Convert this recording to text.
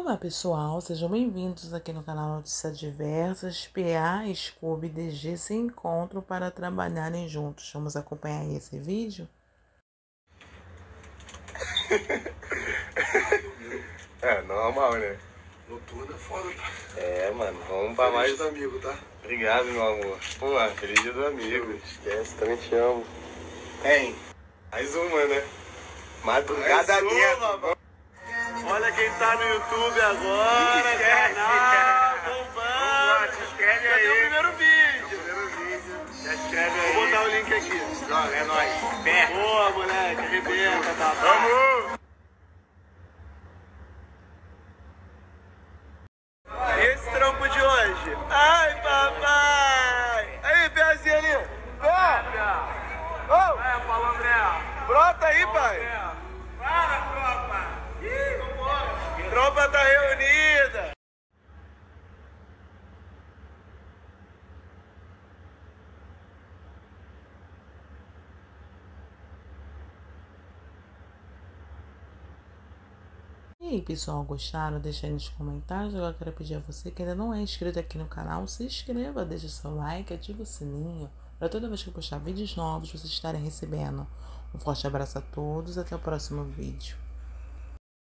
Olá pessoal, sejam bem-vindos aqui no canal Notícias Diversas. PA, Scooby e DG se encontram para trabalharem juntos. Vamos acompanhar esse vídeo? é, normal, né? Noturno é foda, tá? É, mano, vamos pra mais. Feliz do amigo, tá? Obrigado, meu amor. Pô, feliz dia do amigo. Esquece, também te amo. Hein? Mais uma, né? Madrugada Mais uma, quem tá no YouTube agora, Esquece. canal, bombando. Se inscreve Já tem o aí. primeiro vídeo. Primeiro vídeo. Já escreve aí. Vou botar o link aqui. Joga, é nóis. Pé. Boa, moleque, arrebenta, tá? Vamos! Esse trampo de hoje. Ai, papai! Aí, Pezinho ali. Pé! Ô! É. Brota aí, pai. Para, tropa. Ih, vambora. Tropa tá reunida. E aí pessoal, gostaram? Deixa aí nos comentários. Agora quero pedir a você que ainda não é inscrito aqui no canal, se inscreva, deixa seu like, ativa o sininho para toda vez que eu postar vídeos novos vocês estarem recebendo. Um forte abraço a todos, até o próximo vídeo.